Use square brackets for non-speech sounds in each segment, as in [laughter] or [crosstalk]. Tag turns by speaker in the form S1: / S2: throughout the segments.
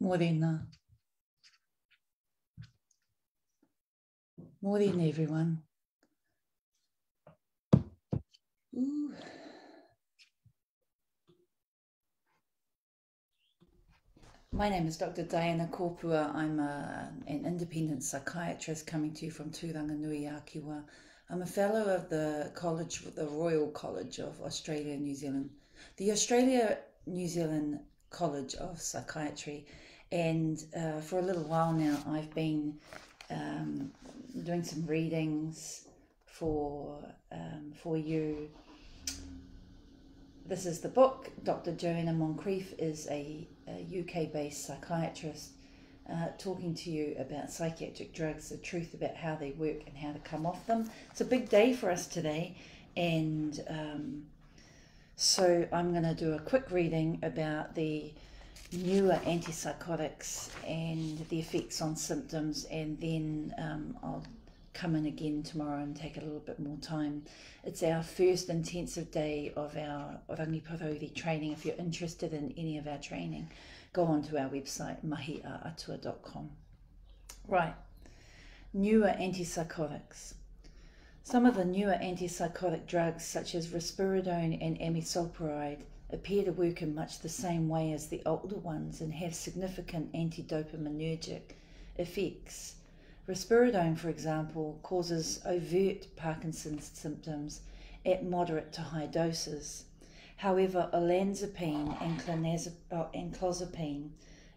S1: Morena. Morena, everyone. My name is Dr. Diana Kopua. I'm a, an independent psychiatrist coming to you from Turanganui-a-Kiwa. I'm a fellow of the College, the Royal College of Australia and New Zealand, the Australia New Zealand College of Psychiatry, and uh, for a little while now, I've been um, doing some readings for um, for you. This is the book. Dr. Joanna Moncrieff is a, a UK-based psychiatrist uh, talking to you about psychiatric drugs, the truth about how they work and how to come off them. It's a big day for us today, and um, so I'm going to do a quick reading about the newer antipsychotics and the effects on symptoms, and then um, I'll come in again tomorrow and take a little bit more time. It's our first intensive day of our Rangiparori training. If you're interested in any of our training, go onto our website mahiaatua.com. Right, newer antipsychotics. Some of the newer antipsychotic drugs, such as risperidone and amisulpride, appear to work in much the same way as the older ones and have significant antidopaminergic effects. Risperidone, for example, causes overt Parkinson's symptoms at moderate to high doses. However, olanzapine and, uh, and clozapine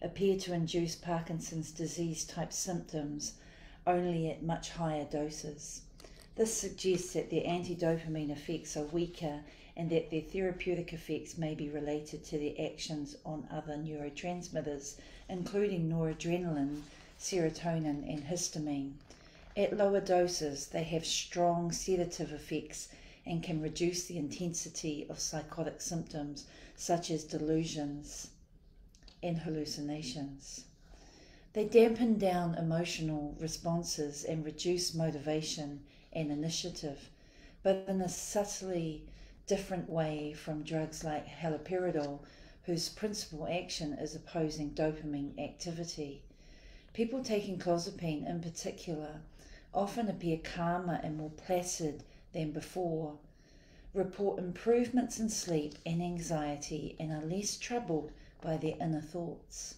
S1: appear to induce Parkinson's disease type symptoms only at much higher doses. This suggests that their anti dopamine effects are weaker and that their therapeutic effects may be related to their actions on other neurotransmitters, including noradrenaline, serotonin, and histamine. At lower doses, they have strong sedative effects and can reduce the intensity of psychotic symptoms such as delusions and hallucinations. They dampen down emotional responses and reduce motivation and initiative, but in a subtly different way from drugs like haloperidol, whose principal action is opposing dopamine activity. People taking clozapine in particular often appear calmer and more placid than before, report improvements in sleep and anxiety, and are less troubled by their inner thoughts.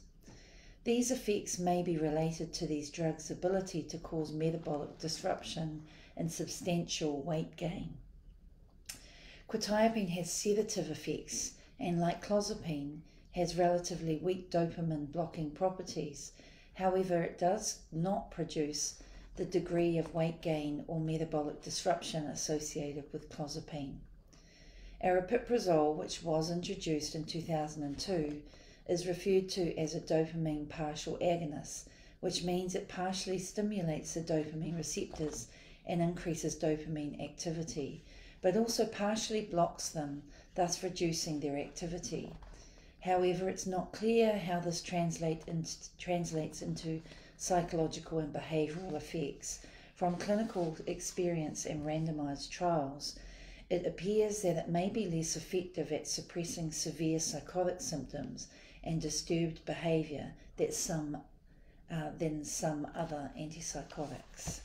S1: These effects may be related to these drugs' ability to cause metabolic disruption and substantial weight gain. Quetiapine has sedative effects and, like clozapine, has relatively weak dopamine blocking properties. However, it does not produce the degree of weight gain or metabolic disruption associated with clozapine. Aripiprazole, which was introduced in 2002, is referred to as a dopamine partial agonist, which means it partially stimulates the dopamine receptors and increases dopamine activity, but also partially blocks them, thus reducing their activity. However, it's not clear how this translate in, translates into psychological and behavioural effects. From clinical experience and randomised trials, it appears that it may be less effective at suppressing severe psychotic symptoms and disturbed behaviour that some, uh, than some other antipsychotics.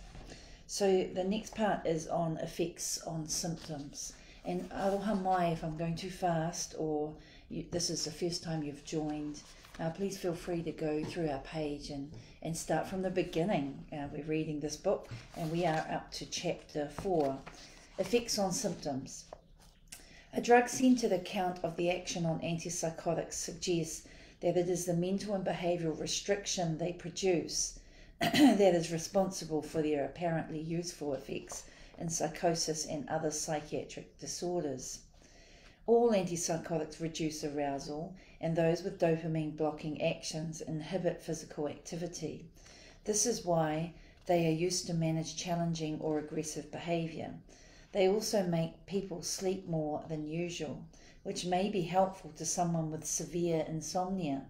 S1: So the next part is on effects on symptoms. And aroha mai, if I'm going too fast or you, this is the first time you've joined, uh, please feel free to go through our page and, and start from the beginning. Uh, we're reading this book and we are up to chapter 4 Effects on Symptoms. A drug centered account of the action on antipsychotics suggests that it is the mental and behavioral restriction they produce [clears throat] that is responsible for their apparently useful effects in psychosis and other psychiatric disorders. All antipsychotics reduce arousal, and those with dopamine blocking actions inhibit physical activity. This is why they are used to manage challenging or aggressive behavior. They also make people sleep more than usual, which may be helpful to someone with severe insomnia.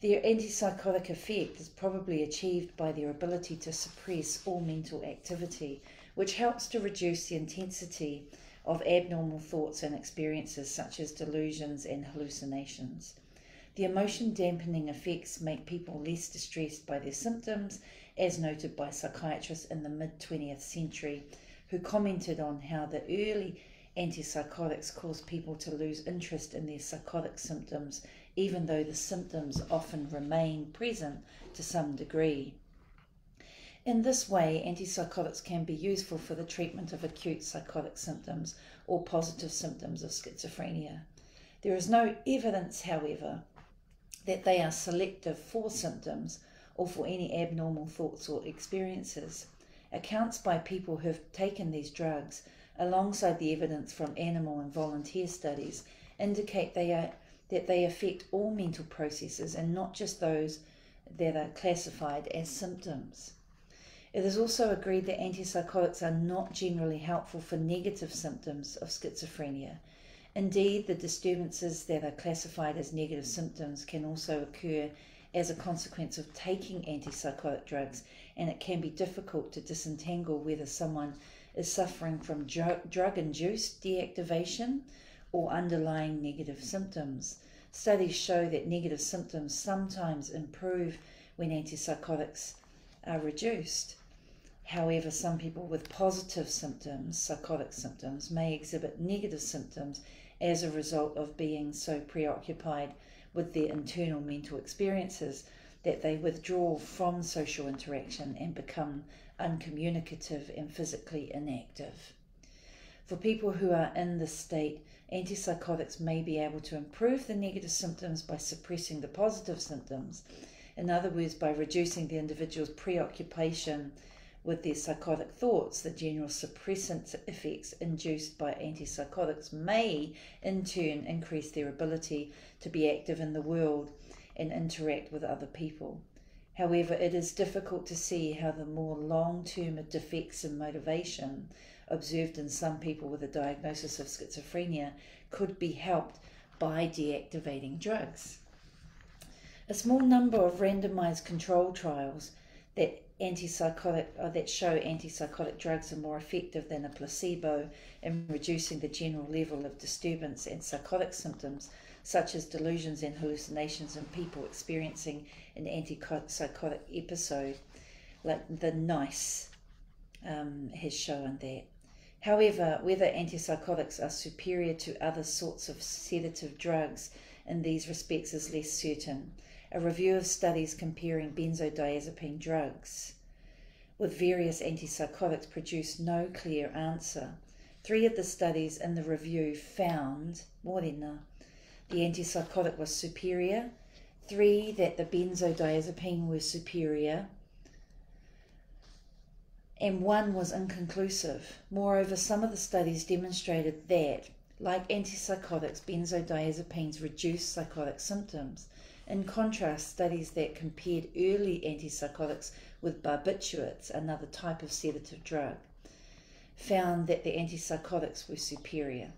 S1: Their antipsychotic effect is probably achieved by their ability to suppress all mental activity, which helps to reduce the intensity of abnormal thoughts and experiences such as delusions and hallucinations. The emotion dampening effects make people less distressed by their symptoms, as noted by psychiatrists in the mid 20th century, who commented on how the early antipsychotics caused people to lose interest in their psychotic symptoms, even though the symptoms often remain present to some degree. In this way, antipsychotics can be useful for the treatment of acute psychotic symptoms or positive symptoms of schizophrenia. There is no evidence, however, that they are selective for symptoms or for any abnormal thoughts or experiences. Accounts by people who have taken these drugs, alongside the evidence from animal and volunteer studies, indicate they are, that they affect all mental processes and not just those that are classified as symptoms. It is also agreed that antipsychotics are not generally helpful for negative symptoms of schizophrenia. Indeed, the disturbances that are classified as negative symptoms can also occur as a consequence of taking antipsychotic drugs, and it can be difficult to disentangle whether someone is suffering from drug induced deactivation or underlying negative symptoms. Studies show that negative symptoms sometimes improve when antipsychotics are reduced. However, some people with positive symptoms, psychotic symptoms, may exhibit negative symptoms as a result of being so preoccupied with their internal mental experiences that they withdraw from social interaction and become uncommunicative and physically inactive. For people who are in this state, antipsychotics may be able to improve the negative symptoms by suppressing the positive symptoms. In other words, by reducing the individual's preoccupation with their psychotic thoughts, the general suppressant effects induced by antipsychotics may in turn increase their ability to be active in the world and interact with other people. However, it is difficult to see how the more long term defects in motivation observed in some people with a diagnosis of schizophrenia could be helped by deactivating drugs. A small number of randomized control trials that antipsychotic uh, that show antipsychotic drugs are more effective than a placebo in reducing the general level of disturbance and psychotic symptoms such as delusions and hallucinations in people experiencing an antipsychotic episode like the NICE um, has shown that however whether antipsychotics are superior to other sorts of sedative drugs in these respects is less certain. A review of studies comparing benzodiazepine drugs with various antipsychotics produced no clear answer. Three of the studies in the review found, morena, the antipsychotic was superior, three that the benzodiazepine was superior, and one was inconclusive. Moreover, some of the studies demonstrated that, like antipsychotics, benzodiazepines reduce psychotic symptoms. In contrast, studies that compared early antipsychotics with barbiturates, another type of sedative drug, found that the antipsychotics were superior.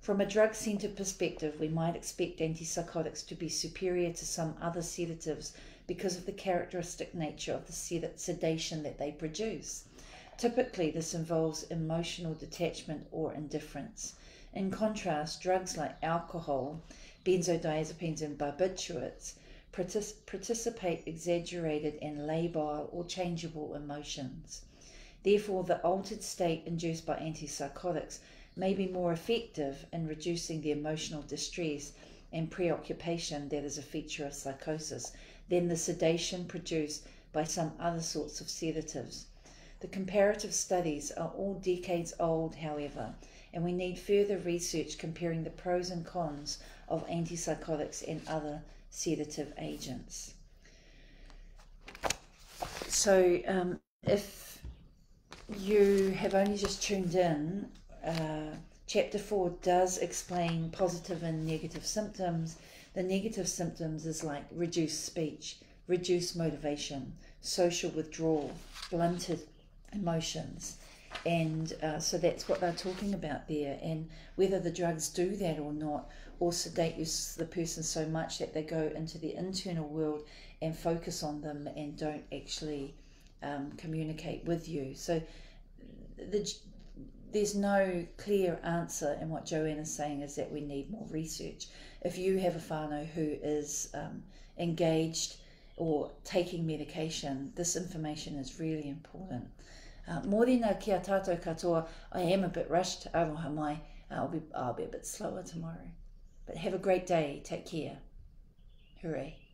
S1: From a drug centered perspective, we might expect antipsychotics to be superior to some other sedatives because of the characteristic nature of the sedation that they produce. Typically, this involves emotional detachment or indifference. In contrast, drugs like alcohol benzodiazepines and barbiturates partic- participate exaggerated and labile or changeable emotions. Therefore, the altered state induced by antipsychotics may be more effective in reducing the emotional distress and preoccupation that is a feature of psychosis than the sedation produced by some other sorts of sedatives. The comparative studies are all decades old, however, and we need further research comparing the pros and cons of antipsychotics and other sedative agents. So, um, if you have only just tuned in, uh, chapter 4 does explain positive and negative symptoms. The negative symptoms is like reduced speech, reduced motivation, social withdrawal, blunted emotions. And uh, so that's what they're talking about there. And whether the drugs do that or not, or sedate the person so much that they go into the internal world and focus on them and don't actually um, communicate with you. So the, there's no clear answer, and what Joanne is saying is that we need more research. If you have a whānau who is um, engaged or taking medication, this information is really important. Uh, mōrina ki a tātou katoa, I am a bit rushed, aroha mai, I'll be, I'll be a bit slower tomorrow. But have a great day, take care. Hooray.